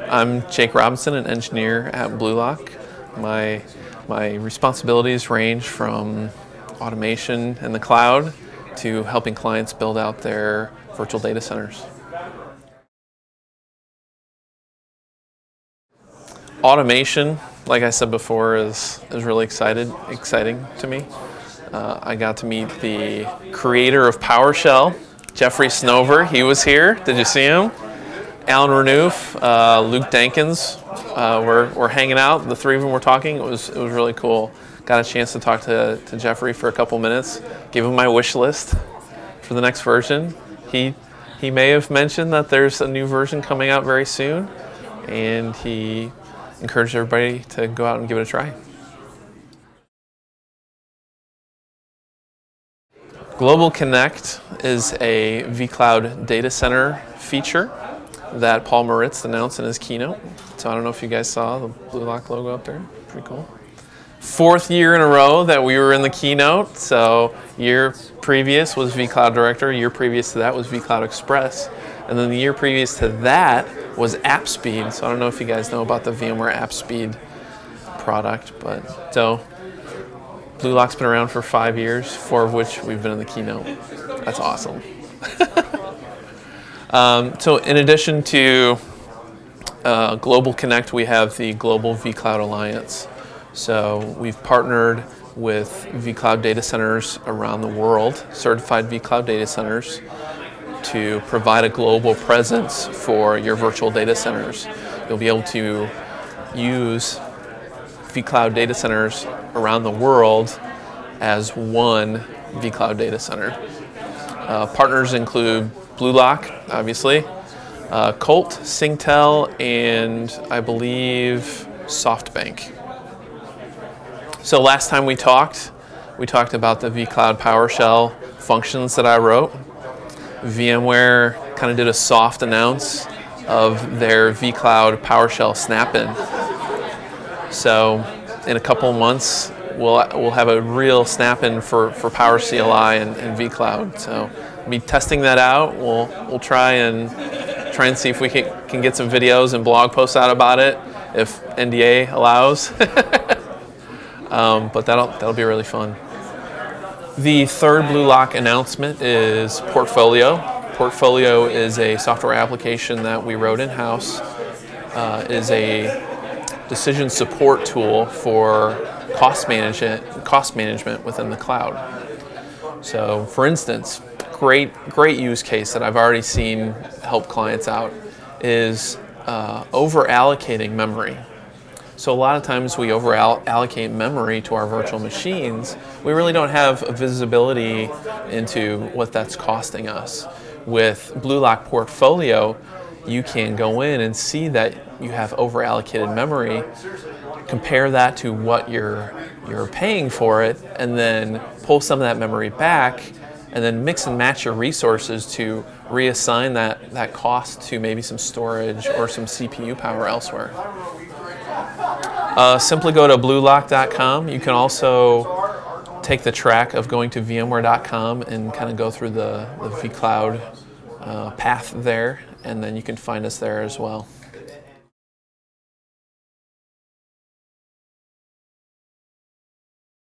I'm Jake Robinson, an engineer at BlueLock. My, my responsibilities range from automation in the cloud to helping clients build out their virtual data centers. Automation, like I said before, is, is really excited, exciting to me. Uh, I got to meet the creator of PowerShell, Jeffrey Snover. He was here. Did you see him? Alan Renouf, uh, Luc Dekens uh, were, were hanging out. The three of them were talking. It was, it was really cool. Got a chance to talk to, to Jeffrey for a couple minutes, gave him my wish list for the next version. He, he may have mentioned that there's a new version coming out very soon, and he encouraged everybody to go out and give it a try. Global Connect is a vCloud data center feature that Paul Maritz announced in his keynote. So I don't know if you guys saw the BlueLock logo up there. Pretty cool. Fourth year in a row that we were in the keynote. So year previous was vCloud Director. Year previous to that was vCloud Express. And then the year previous to that was AppSpeed. So I don't know if you guys know about the VMware AppSpeed product, but so BlueLock's been around for five years, four of which we've been in the keynote. That's awesome. um, so in addition to uh, Global Connect, we have the Global vCloud Alliance. So we've partnered with vCloud data centers around the world, certified vCloud data centers, to provide a global presence for your virtual data centers. You'll be able to use vCloud data centers around the world as one vCloud data center. Uh, partners include BlueLock, obviously, uh, Colt, Singtel, and I believe SoftBank. So last time we talked, we talked about the vCloud PowerShell functions that I wrote. VMware kind of did a soft announce of their vCloud PowerShell snap-in. So in a couple months, we'll, we'll have a real snap-in for, for Power CLI and, and vCloud. So be testing that out. We'll, we'll try and try and see if we can, can get some videos and blog posts out about it, if NDA allows. um, but that'll, that'll be really fun. The third BlueLock announcement is Portfolio. Portfolio is a software application that we wrote in-house. Uh, is a decision support tool for cost management, cost management within the cloud. So for instance, great, great use case that I've already seen help clients out is uh, over allocating memory. So a lot of times we over allocate memory to our virtual machines. We really don't have a visibility into what that's costing us. With BlueLock Portfolio, you can go in and see that you have over allocated memory, compare that to what you're, you're paying for it, and then pull some of that memory back, and then mix and match your resources to reassign that, that cost to maybe some storage or some CPU power elsewhere. Uh, simply go to bluelock.com. You can also take the track of going to vmware.com and kind of go through the, the vCloud uh, path there, and then you can find us there as well.